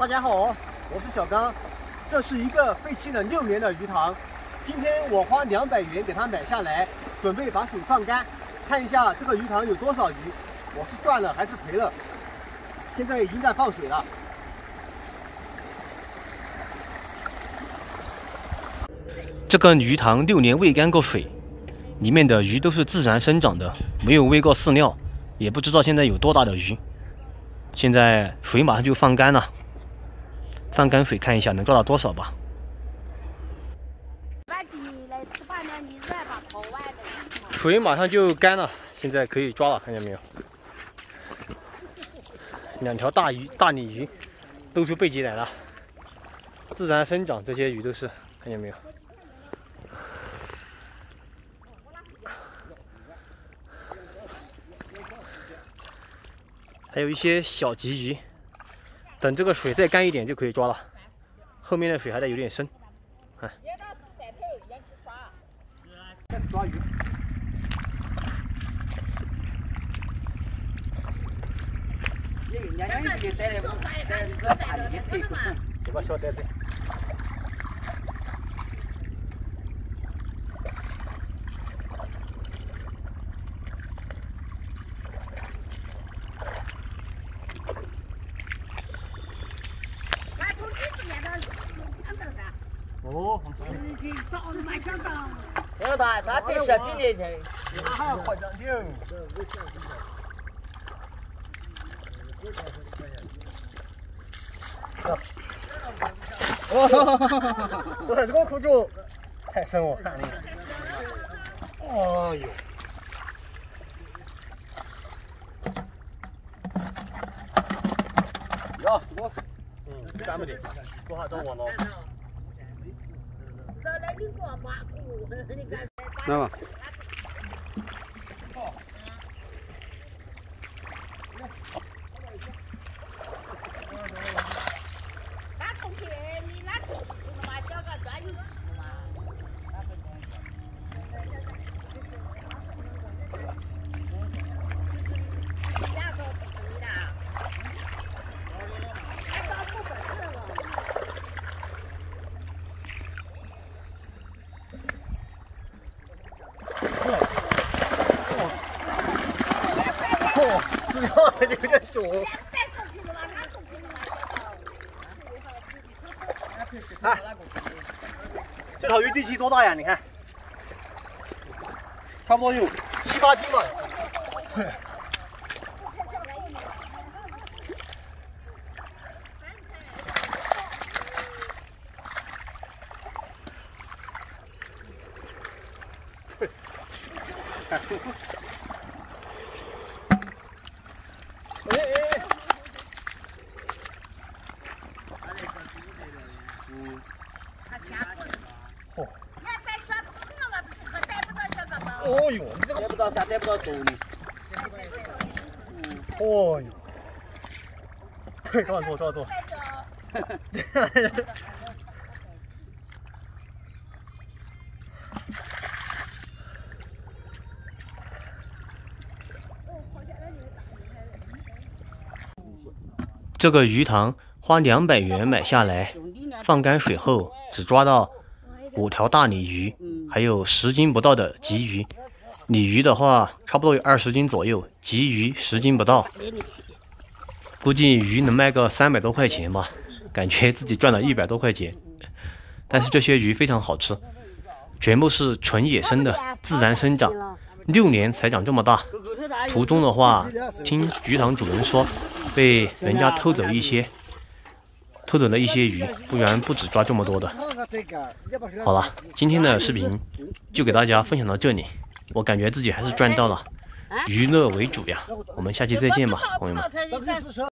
大家好，我是小刚，这是一个废弃了六年的鱼塘，今天我花两百元给它买下来，准备把水放干，看一下这个鱼塘有多少鱼，我是赚了还是赔了？现在已经在放水了。这个鱼塘六年未干过水，里面的鱼都是自然生长的，没有喂过饲料，也不知道现在有多大的鱼。现在水马上就放干了。放干水看一下能抓到多少吧。水马上就干了，现在可以抓了，看见没有？两条大鱼，大鲤鱼，露出背脊来了。自然生长，这些鱼都是，看见没有？还有一些小鲫鱼。等这个水再干一点就可以抓了，后面的水还得有点深，看。抓鱼。哦，要打，他别射皮的去。啊，好讲究。哦，哈哈哈哈哈！这个苦主太深我看了。哎呦！呀，我，嗯，干不的，我还找我了。来有点小。哎，这条鱼力气多大呀？你看，差不多有七八斤吧。哦哟，你这个逮不到啥，逮不到手里。哦哟，对，这样做，这样做。这个鱼塘花两百元买下来，放干水后只抓到五条大鲤鱼，还有十斤不到的鲫鱼。鲤鱼的话，差不多有二十斤左右，鲫鱼十斤不到。估计鱼能卖个三百多块钱吧，感觉自己赚了一百多块钱。但是这些鱼非常好吃，全部是纯野生的，自然生长，六年才长这么大。途中的话，听鱼塘主人说。被人家偷走一些，偷走了一些鱼，不然不止抓这么多的。好了，今天的视频就给大家分享到这里，我感觉自己还是赚到了，娱乐为主呀。我们下期再见吧，朋友们。